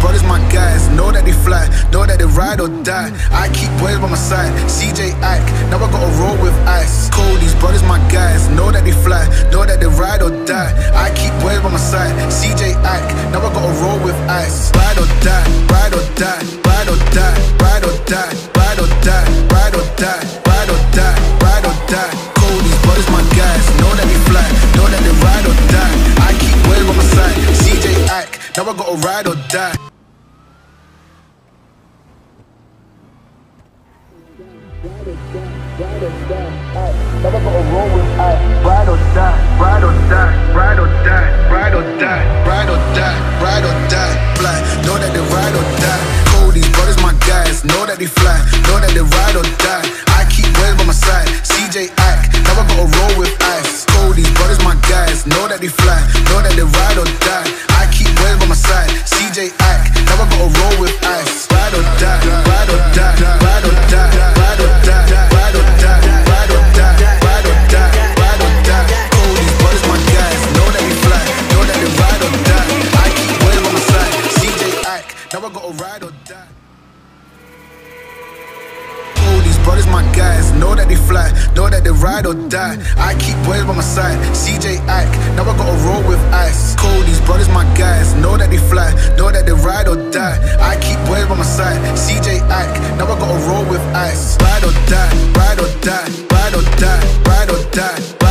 brothers my guys. Know that they fly, know that they ride or die. I keep boys by my side. CJ Ike, now I gotta roll with ice. Cody's brothers my guys. Know that they fly, know that they ride or die. I keep boys by my side. CJ Ike, now I gotta roll with ice. Ride or die, ride or die, ride or die, ride or die, ride or die, ride or die, ride or die, ride or die. Cody's brothers my guys. Know that they fly, know that they ride or die. I keep boys by my side. CJ Ike, now I gotta ride or die. I. Know that they ride or die. Cody's brothers, my guys, know that they fly, know that they ride or die. I keep boys by my side, CJ Ike, never gonna roll with ice. Cody's brothers, my guys, know that they fly, how I gotta ride or die. Oh, these brothers, my guys, know that they fly, know that they ride or die. I keep boys by my side, CJ Ike, now I gotta roll with ice. Cold, these brothers, my guys, know that they fly, know that they ride or die. I keep boys by my side, CJ Ike, now I gotta roll with ice. Ride or die, ride or die, ride or die, ride or die.